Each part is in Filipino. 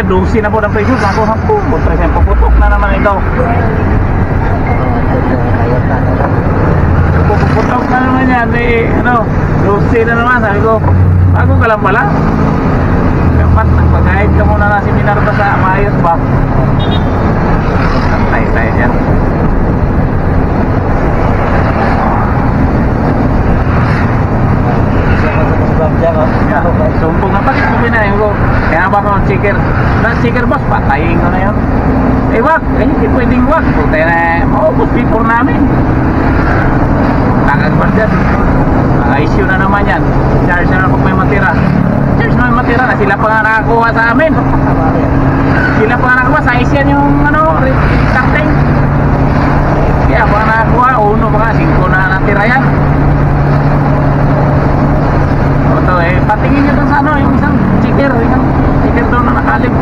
kanina, 12 na po ng presyo. Ako, ako, punta siya, puputok na naman ito. Puputok na naman yan, eh, ano, 12 na naman. Sabi ko, bago ka lang pala. Dapat nagpag-guide ka muna na seminar ba sa maayos ba? Santay tayo dyan. Yeah. Sumpong na bakit na ko. Kaya ba ko checker? Na checker boss, patayin ko na yun. Eh wag, eh hindi pwedeng wag. Puta na, maubos before namin. Tagal ba dyan? Mga issue na naman yan. Charge na kung may matira. Charge na may matira na sila pa nga nakakuha sa amin. Sila pa nga nakakuha sa isyan yung ano, captain. Kaya pa nakakuha, uno nga, singko na natira yan. Ito eh, patingin nyo dun sa ano, yung isang checker, yung checker doon na nakalib.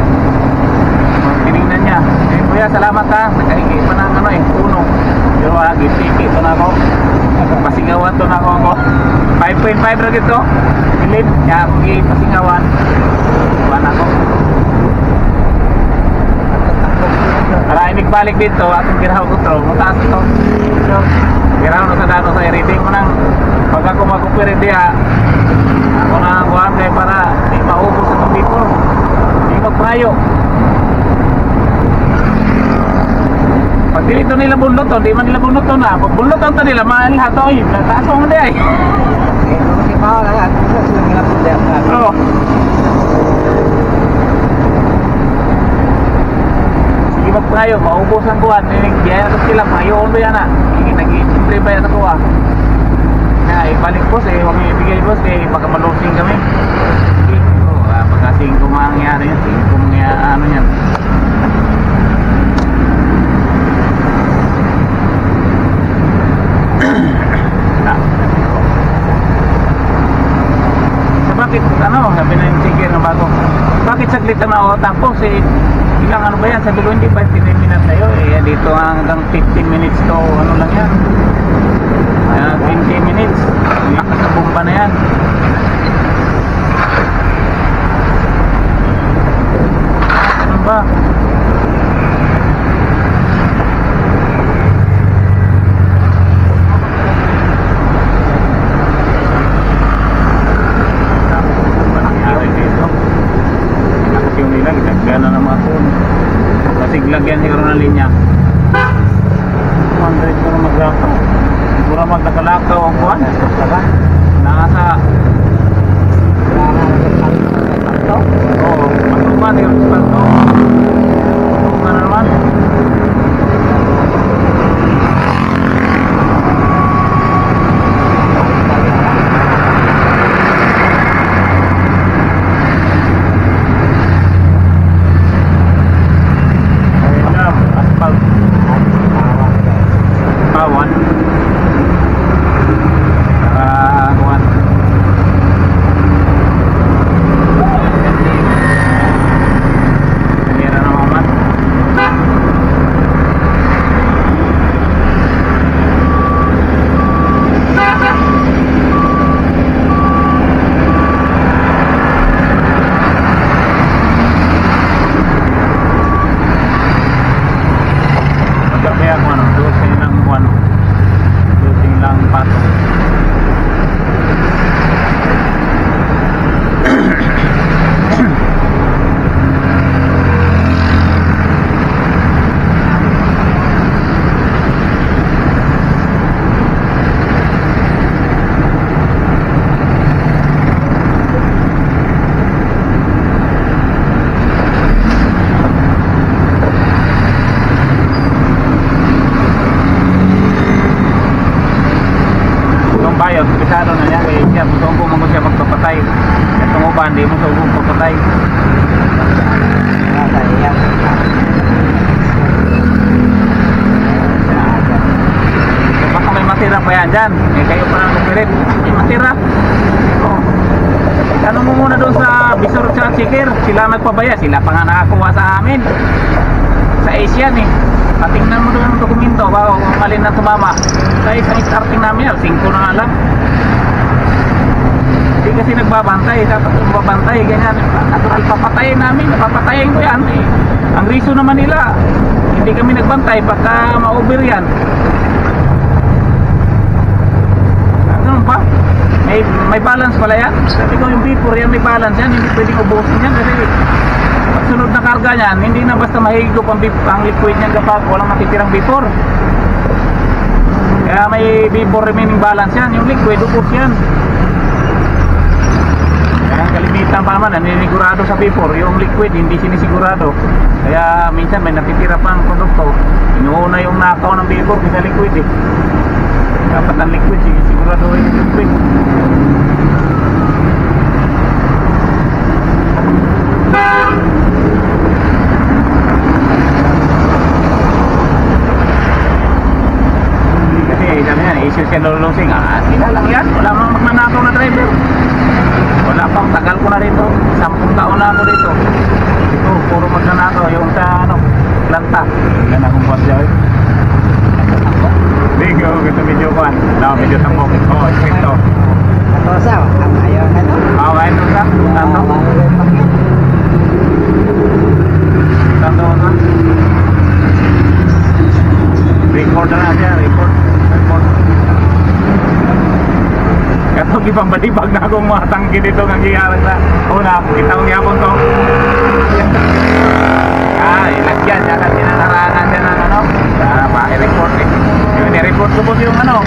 Tinignan niya. Eh, kuya, salamat ha. Nakahingi pa ng ano eh, puno. Pero ah, gipiki ito na ako. Pasingawan to na ako ako. 5.5 rin ito. Pilip, kaya gi pasingawan. Buwan ako. Para balik dito, atong ginawa ko to. Mataas ito. Ginawa na sa dato sa i-reading mo nang pag ako mag-upire diya, ako na ang kay para di maubos sa people. Di magprayo. Pag dito nila bunloton, di man nila bunloton na. Pag bunloton to nila, mahal lahat to. Ay, nataso mo di ay. Oo. Sige magprayo, maubos ang. Biyaya na to sila, mayoon ba yan ah. Nag-i-siyempre ba yan ako ah. Kaya ibalik boss eh, huwag niyo ibigay boss eh, baka malusing kami. Sige, oh, ah, pagka singko mangyari yan, singko mangyari ano yan. So bakit, ano, sabi na yung sige na bago, bakit saglit na ako tapos eh, ilang ano ba yan, sabi ko hindi ba 15 minutes na yun, eh dito hanggang 15 minutes to, ano lang yan. Ayan, 20 minutes. Lakas bomba na yan. Ano ba? Ano nangyari dito? Lakas yung nila, gitagyan na ng mga puno. Kasiglag yan ng linya. 100 pero maglakaw. Siguro magnakalakaw ang kuhan. Nasa Oo, matuba ni Respanto. Ano naman? Ayun na, asphalt. Pawan. Ah, kuhan. Kanira na maman. Magkape ako ano, dosing lang buwan. Dosing lang pato. Itong bayot, pisado na niya kaya siya, musugo mo siya magpapatay. Itong uban, di mo sugo magpapatay. So, baka may matira pa yan dyan. Eh, kayo pa nang kupirit. May matira. Oh. Tanong mo muna doon sa Bisor at Sikir. Sila nagpabaya. Sila pa nga nakakuha sa amin. Sa Asian eh. Patingnan mo doon ang dokumento. Baka kung alin na tumama. Sa isang starting namin yan. 5 na nga lang. Hindi kasi nagbabantay. Dapat yung babantay, ganyan. Natural, papatayin namin. Papatayin ko yan. Eh. Ang reason naman nila, hindi kami nagbantay pagka ma-over yan. Ano ba? May, may balance pala yan. Sabi ko yung vapor yan, may balance yan. Hindi pwedeng ubusin yan kasi pag sunod na karga niyan, hindi na basta mahigop ang, ang liquid niyan kapag walang natitirang vapor. Kaya may vapor remaining balance yan. Yung liquid, ubos yan. Kaya kalimitan pa naman, naninigurado sa vapor. Yung liquid, hindi sinisigurado. Kaya minsan may natitira pang produkto. Inuuna yung nakaw ng vapor kaysa liquid eh. Dapat ang liquid, sige, sigurado yung siya lulungsing. Ah, sila lang yan. Wala mang magnanakaw na driver. Wala pang tagal ko na rito. Sampung taon na ako dito. Ito, puro magnanakaw. Yung sa, ano, planta. Yan akong buwan siya. eh. Hindi ko gusto medyo kuhan. No, medyo tambok. Oo, oh, ito. Katosa, ang ayaw na to. Ah, kain doon ka? Tanto? Tanto ka? Record na na siya, record. Record. Kato gipang balibag na akong mga tangki dito ng giyaran sa una, kita ko yapon to. Ah, ilagyan siya kasi nanaranan siya ng ano, ah, pa-report eh. Ni-report ko po yung ano,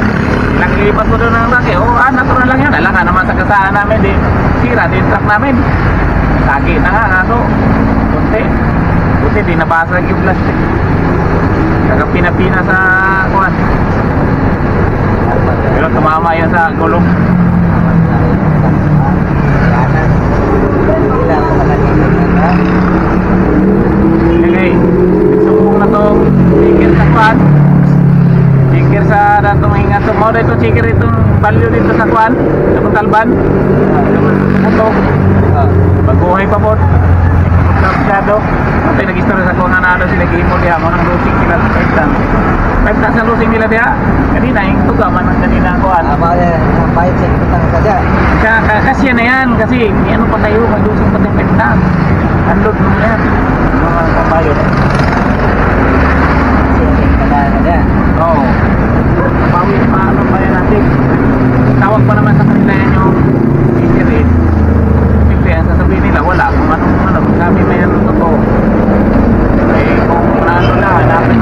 naglipat ko doon ng laki. Oh, ah, natural lang yan. Alam nga naman sa kasaan namin, di, sira din truck namin. Lagi na nga, kaso, kunti. Kunti, di nabasag yung plastic. Saka pinapina sa kuhan. Pero tumama yun sa gulong. Okay, sumbong na to. Tikir sa kuhan. Tikir sa datong ingat. So, mo dito tikir itong value dito sa kuhan. Sa Puntalban. Ito. Baguhay pa po. Kapsado. Ito nag-istorya sa kuhan na ano sila gimo diya. Mo nang losing sila sa Pagtan. Pagtan sa losing nila diya. Kanina, yung tuga man ang kanina ang kuhan. Kaya ka- kasi yan na yan, kasi may ano pa tayo, may lusing pa tayong penta. Unload mo na yan. Mga kabayo. Oo. Bawi pa ano pa yan natin. Tawag pa naman sa kanila yan yung rate. Siyempre, ang sasabihin nila, wala. Kung anong ano, kung sabi may ano. Eh, kung na ano na, hanapin.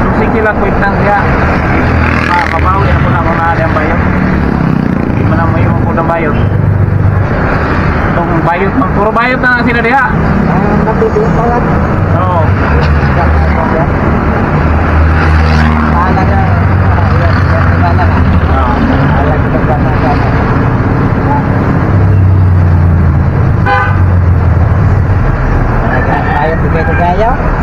Lusing sila, quick lang siya. Ma- mabawi na na mga ang bayot. Hindi mo na may ng bayot. Itong bayot, puro bayot na sila diha. công ty tiếng có lắm Ồ Hãy subscribe cho kênh Ghiền Mì Gõ Để không bỏ lỡ những video hấp dẫn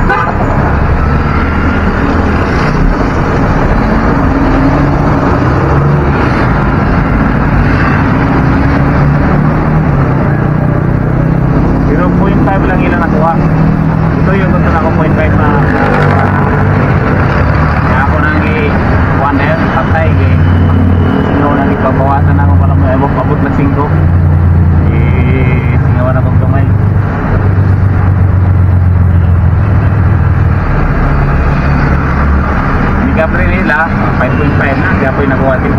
1.5 na uh, ako nang 1 health patay eh. sino nang ipabawasan na ako? Para mo ebok abot na 5 eh singawan na kong kamay ni Gabriel nila 5.5 na gapoy nakuha sila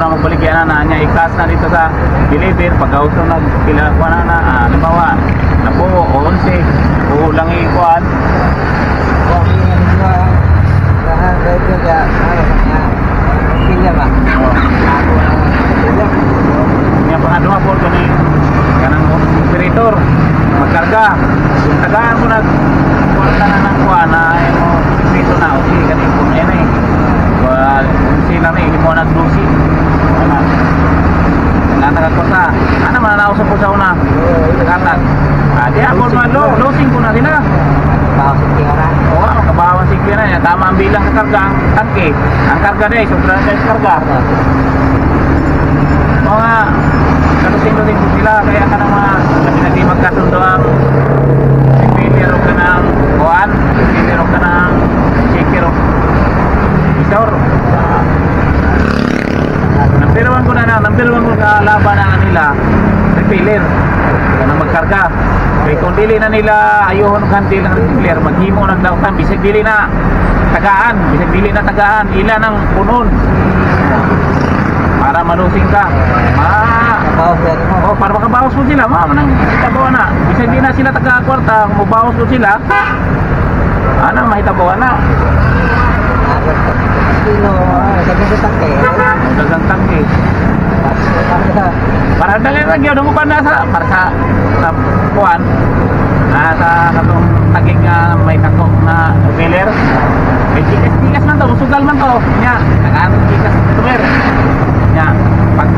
naging sila, mapura magbaligyan na na niya, ikas na dito sa deliver, pag auto na, sila kuha na na, ah, halimbawa, na po, 11, o lang ikuan, Okay, nga nito ah. Lahat driver ka, nga, pilya ba? ang pilya. Nga po kani kanang operator magkarga. Tagaan ko nag kwarta na ng kuha na ay mo piso na o sige kani po na eh. Well, sila na hindi mo nagdusi. Ano? Natagat ko sa ano man nausap ko sa una. Tagatag. Ah, di ako na lo, losing ko na sila. Bawas yung tira. Oo, makabawan si na niya. Tama ang bilang sa karga ang tangke. Ang karga na eh, sobra na sa karga. mga kalusin-lusin po sila kaya ka ng mga kasi nagdi magkasundo ang failure ka ng kuhan failure ka ng shaker of isor number one ko na na one ko sa laban na nila repealer kaya na magkarga. Kaya kung dili na nila ayuhon ng handle ng repealer maghimo ng dautan bisag dili na tagaan bisag dili na tagaan ila ng punon para malusing ka ah. Oh, para makabawas mo sila, ma'am, nang hitabawa na. Bisa hindi na sila taga-kwarta, kung mabawas mo sila, ano, mahitabawa na. Ah, sabi ko tangke. Dagang tangke. Para dali lang yun, pa na sa, para sa, sa kuwan, ah, sa katong taging ah, may tako na wheeler. May tikas-tikas man to, usugal man to. Nya, nag-anong tikas ng customer. Nya, pag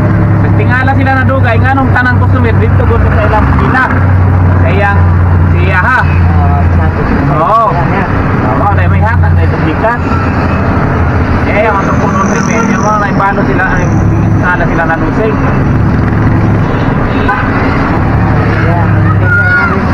nagtingala sila na dugay, nga nung tanang customer, dito gusto sa ilang pila. Kayang siya ha. Oo. Oo, dahil may hatag na itong tikas. Eh, ang itong puno ng remedyo mo, naibalo sila, ay, sala sila na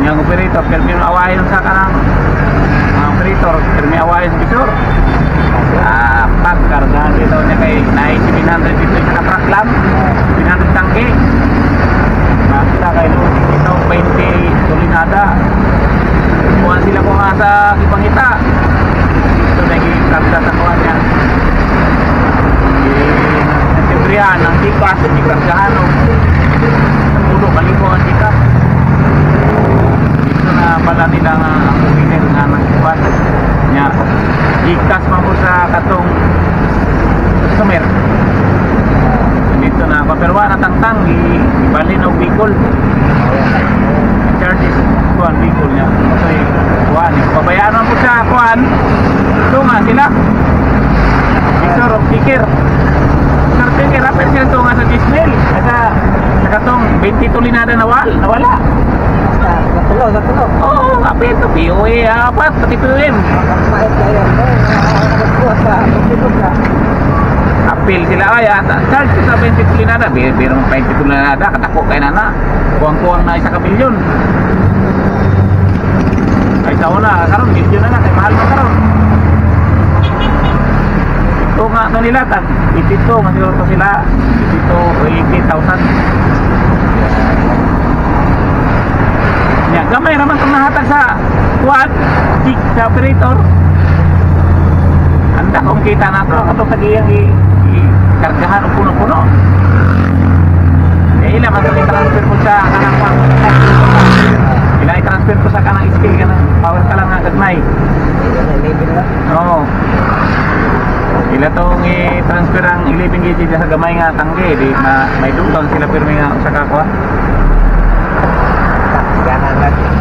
yang operator kirimin awal yang sekarang. Operator kirimin awal yang bitur apa ah, karena di tahunnya kayak naik si dari situ kita praklam binan tangki. Nah kita kayak itu kita pinti tulis ada. Buat sila kung ada di kita itu lagi kita datang kawannya nanti Tibrian nanti kelas di kerjaan. Dulu kali kau pala nila nga ang umitin nga ng iban nya gigtas man po sa katong customer. Dito na ako. Pero wala tangtang ibalin og Bicol charges kuan Bicol nya so kuan eh. pabayaan man po sa kuan tunga sila. Victor of Pikir Victor Pikir rapid sila tunga sa Disney. Sa katong 20 tulinada nawal nawala. Sa sa tulo, sa tulo. Oo, oh, kapit. POE, apat. Pati POM. Na. apil sila ay ata charge sa 20 tulinada biro biro mo 20 tulinada katako kay nana kuwang-kuwang na isa ka milyon ay sa una karon milyon na na kay mahal mo karon ito nga ito nila tag 82 nga siguro sila 82 80,000 nya gamay naman itong nahatag sa quad chick sa operator. Anda kung kita na to. Kato tagiyang i, i kargahan o puno-puno? Eh ila man i transfer mo sa kanang kwan ila i transfer ko sa kanang skill kanang power ka lang nga gagmay. Na, na. oo. Ila tong i-transfer ang 11 gauge sa gamay nga tangge. Di ma, may dutang sila pirmi nga sa kakwa that.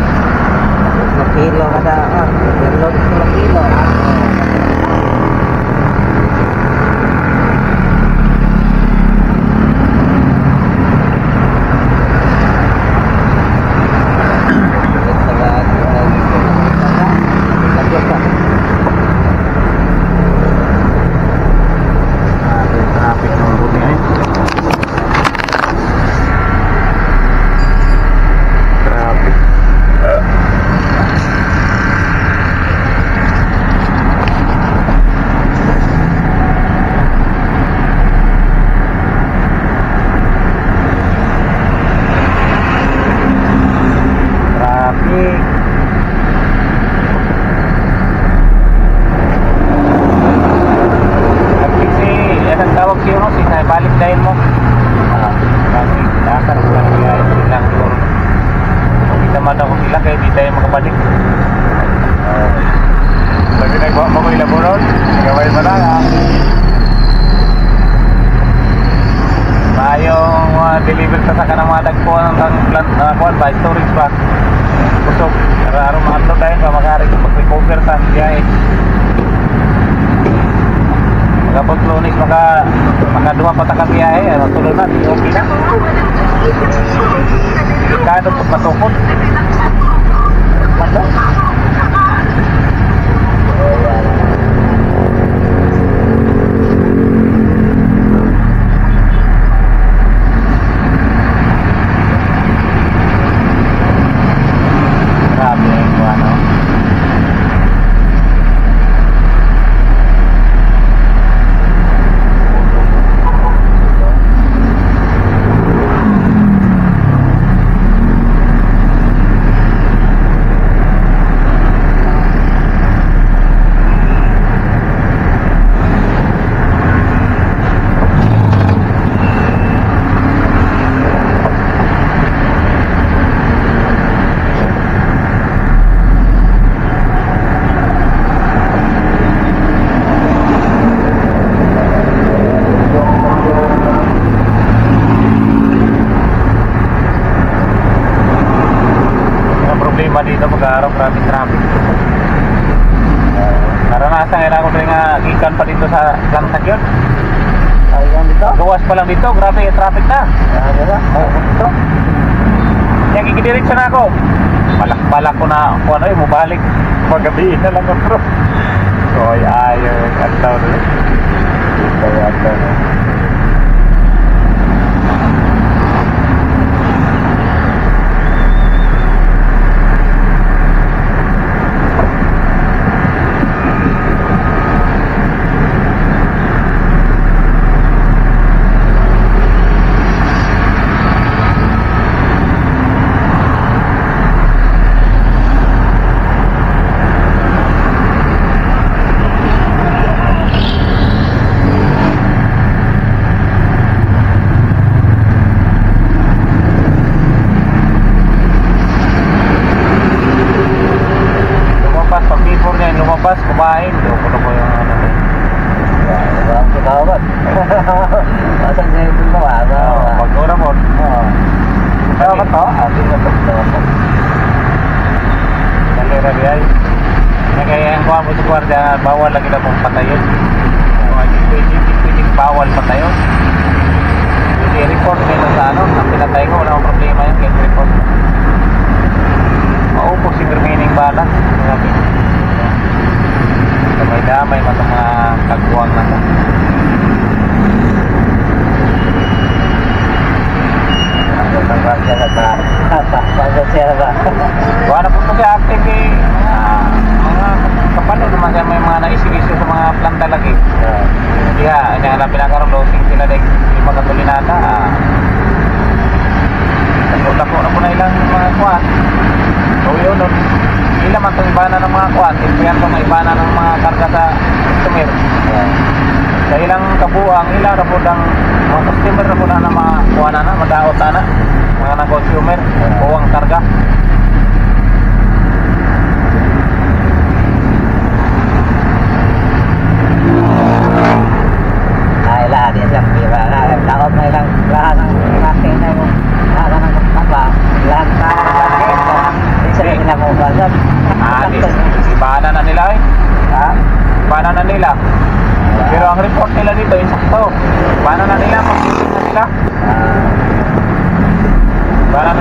Disneyland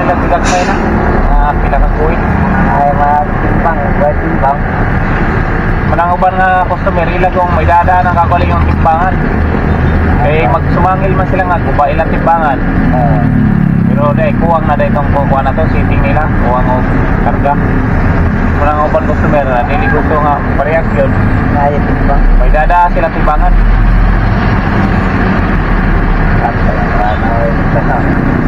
pinagpilak tayo na. Ah, uh, pinakakuin ay matimbang well timbang mananguban nga customer ilag kung may dadaan ang kakuling yung timbangan. Ay magsumangil man sila nga kuba ilang timbangan. Uh, pero dahil kuwang na dahil itong kukuha na to sitting nila kuwang o karga. Mananguban customer na niligo ko nga parehas yun. Ay timbang may dadaan sila timbangan. Thank you.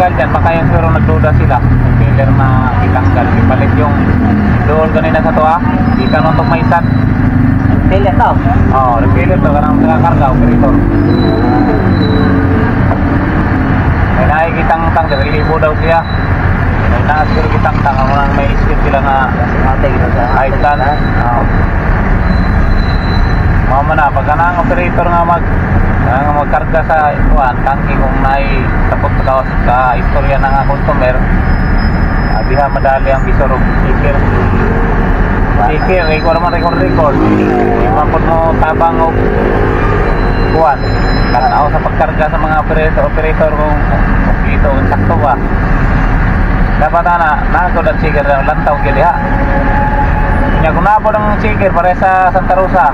Siya kitanggal dyan. Baka yan siguro nagduda sila. Repeller na kitanggal. Ipalit yung doon kanina sa tuwa. Di ka nung may isat. Pili to. Oo, repeller to. Kanang nakakarga, operator. May nakikitang tang. Rilibo daw siya. May nakasiro kitang tang. Ang mga may isip sila sa High plan. Oo. Mga mana, pagka na ang operator nga mag nga magkarga sa ikuan, tangke kung nai tapos ka sa istorya ng nga customer, uh, diha madali ang bisor og sticker. Sticker, eh, ikaw naman record record. Mapod mo tabang og kuan. Tanaw sa pagkarga sa mga operator, operator kung dito sakto ba. Dapat na, nagod ang sticker na lantaw gyud diha. Nya kung napo ng chicker pare sa Santa Rosa.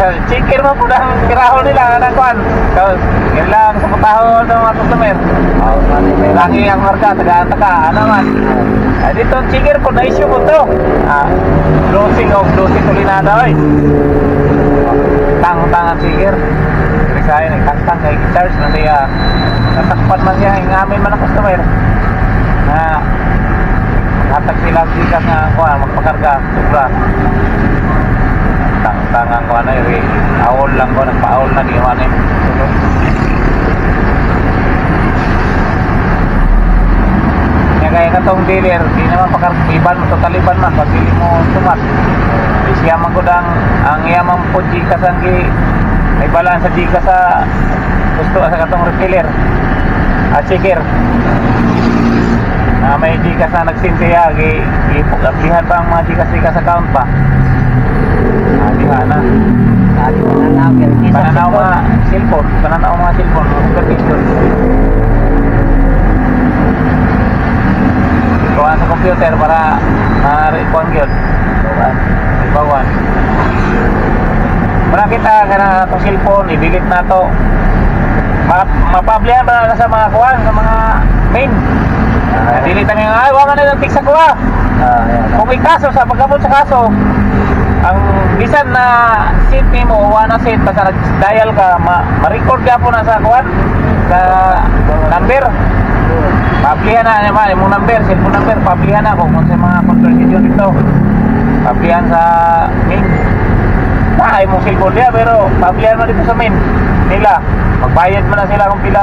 Sa chicker mo po ang pirahon nila kuan. Tapos yun lang sa putahon ng mga customer. Oh, Lagi ang marka taga taga ano man. Ah, dito chicker po na issue mo to. Ah, closing of closing tulinada oy. Tang tang ang chicker. Diri sa akin tang kay charge na siya. Natakpan man siya ngamin man ang customer. Na Hatag sila ang sikat nga kuha, magpakarga, sobra. Tang-tang ang kuha na yun, awol lang ko, nagpa-awol na di man eh. Kaya kaya katong dealer, di naman pakarga, iban mo to taliban man, pag dili mo sumat. Di siya man gud ang, ang yaman po jikas ang gi, may balan sa jikas sa gusto sa katong retailer. At checker na may Gcash na nagsintiya gi gipugablihan pa ang mga Gcash Gcash account pa ah. Diha na mo na namin. pananaw mga cellphone. Pananaw mga cellphone. Computer sa computer para ma-respond yun. Ibawan para kita kana itong cellphone. I-delete na to. Ma mapablihan ba na sa mga kuhan sa mga main Ah, Dili tang nga ay wa man na tik sa kuha. Ah, ayan. Kung may kaso sa pagkabot sa kaso, ang bisan na seat nimo wa na seat basta nag-dial ka ma- ma-record ka po na sa kuan sa number. Pablihan na naman imong number, cellphone number, pablihan na kung sa mga conversation dito. Pablihan sa main. Na imong cellphone niya pero pablihan mo dito sa main nila. Magbayad mo na sila kung pila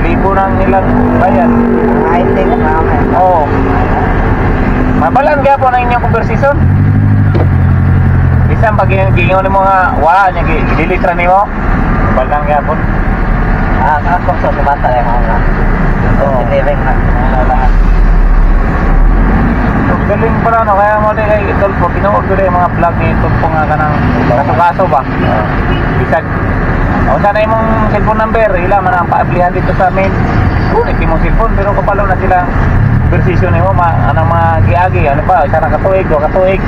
libo nang nilang bayad. Ay, hindi ko namin. Oo. Mabalan ka po na inyong conversation. Bisan pag gingon mo nga wa nya gi dilitra nimo. Mabalan ka po. Ah, ako sa bata yung mga Oo. engineering na mga lahat. Galing pala no kaya mo di kay Tulfo tinuod ko yung mga vlog ni Tulfo nga kanang kaso-kaso ba. Bisag o sana imong cellphone number ila man ang paablihan dito sa amin. Kunit imong cellphone pero kapalo na sila conversation nimo ma anang mga giagi ano ba isa na katuig do katuig.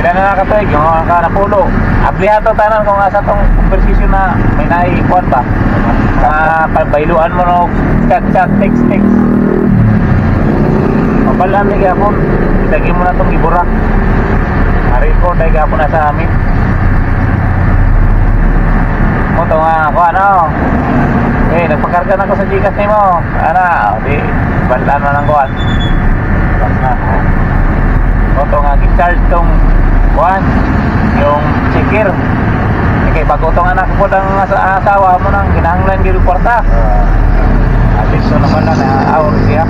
Sila na nakatuig yung mga ka napulo. Ablihan to tanan kung asa tong conversation na may naiikuan ba. Ah, pabailuan mo no chat chat text text. Mabalaan ni gapon. Itagi mo na itong ibura. Na-record ay gapon na sa amin. Mo to nga ako ano. Eh, nagpakarga na ko sa Gcash ni mo. Ana, o di, balaan mo ng kuhan. Basta. Mo to nga, gi-charge tong kuhan. Yung. Eh, kay bago tong anak ko ng asa- asawa mo nang ginahanglan gil kwarta. At least so naman na na-hour siya.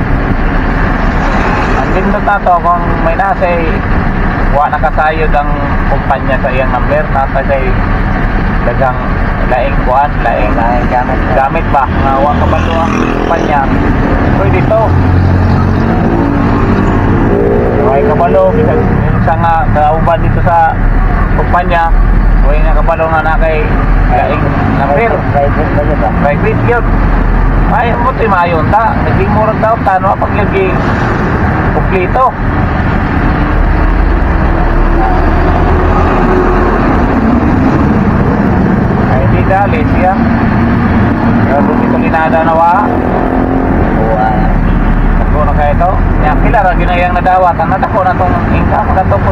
Ang pindot na to kung may nasa ay wa nakasayod ang kumpanya sa iyang number. Nasa ay dagang laing kuan laing Laing gamit. gamit ba? Nga wa kabalo ang kumpanya? Pwede to. Huwag kabalo bisag sa nga kauban dito sa kumpanya huwag nga kabalo nga na kay laing number? Private ba yun ba? private yun. Ay mo ti mayon ta naging murag daw tano pag lagi kumpleto ay di dali siya kaya bumito linada na wa Buwan. Nagko na kayo to. Nya kila ra ginayang nadawat. Ang nadako na tong income katong